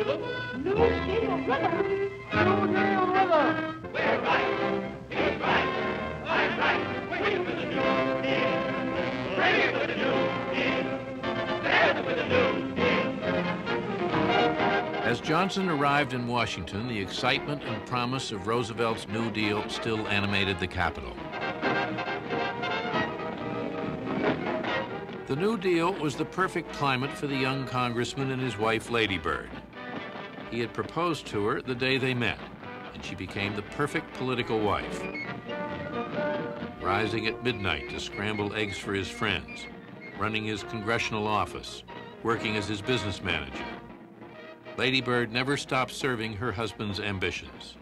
As Johnson arrived in Washington, the excitement and promise of Roosevelt's New Deal still animated the Capitol. The New Deal was the perfect climate for the young congressman and his wife, Lady Bird. He had proposed to her the day they met, and she became the perfect political wife. Rising at midnight to scramble eggs for his friends, running his congressional office, working as his business manager. Lady Bird never stopped serving her husband's ambitions.